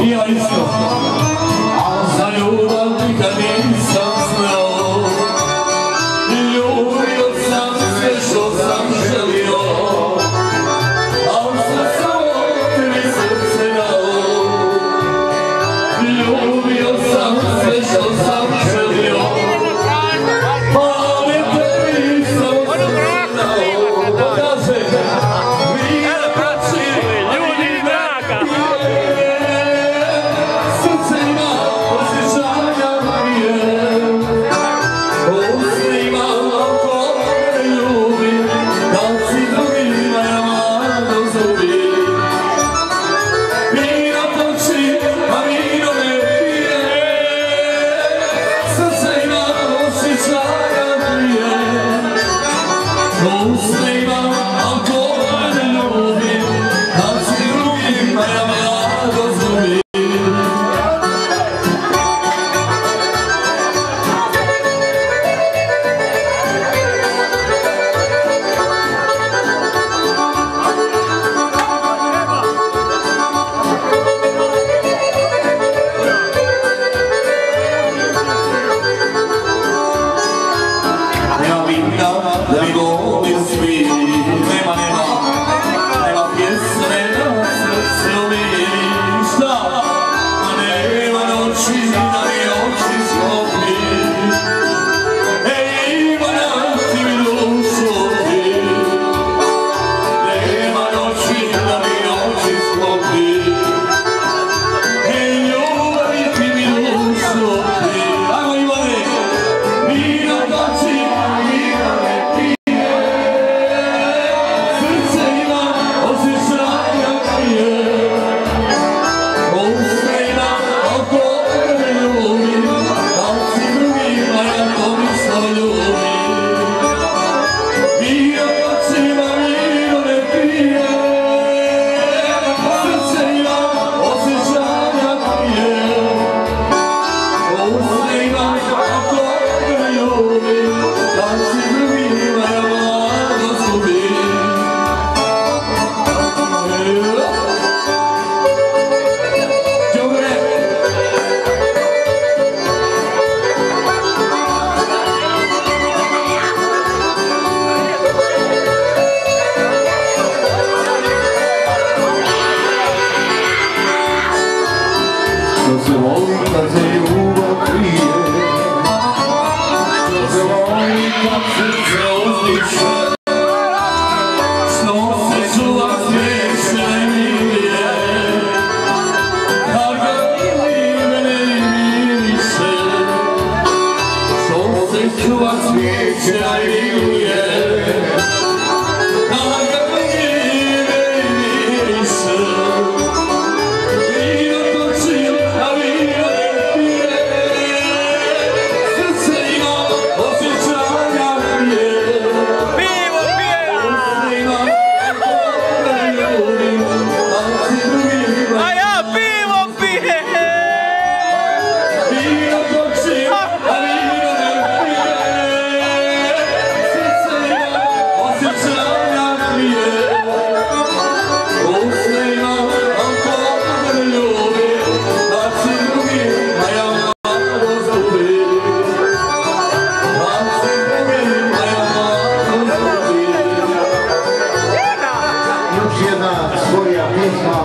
E aí, senhor? Drugima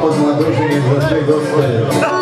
под познадужили в Господи.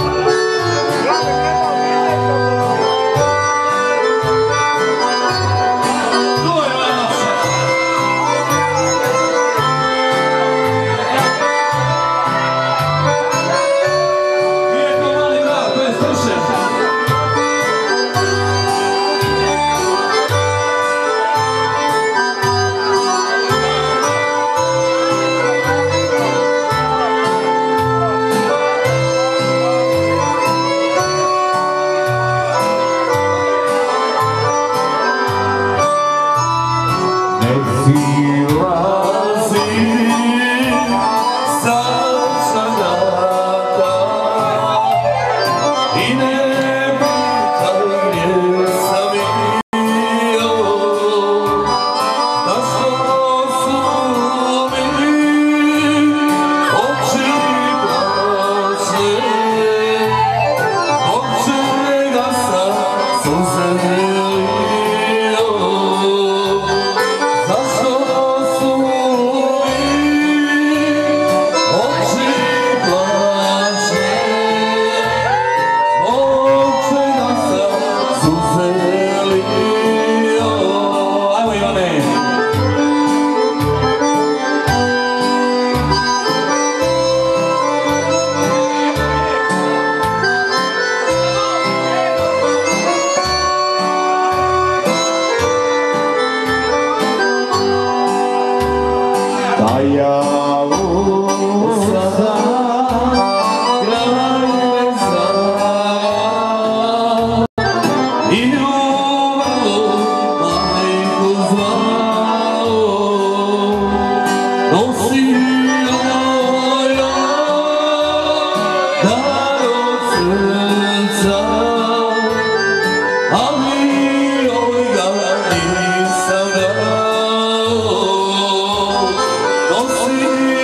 恭喜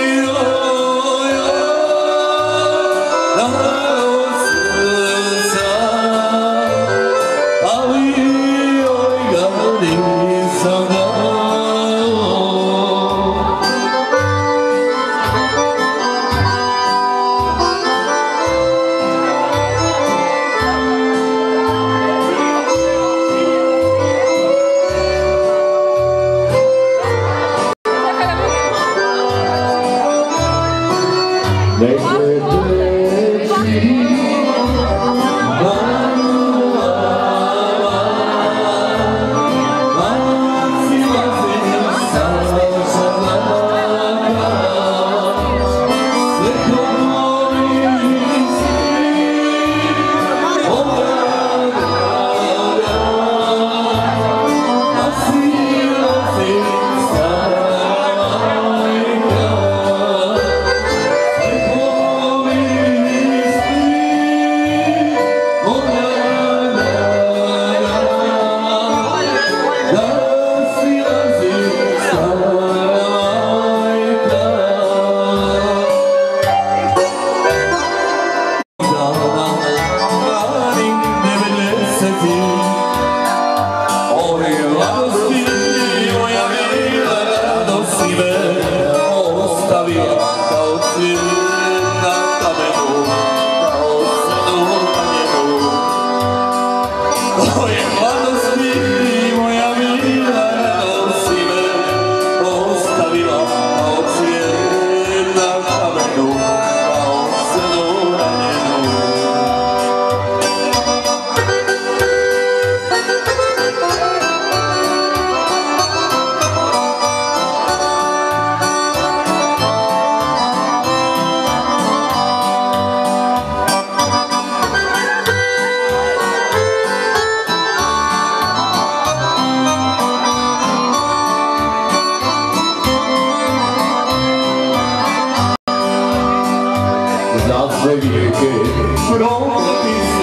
I'll save you again. But all the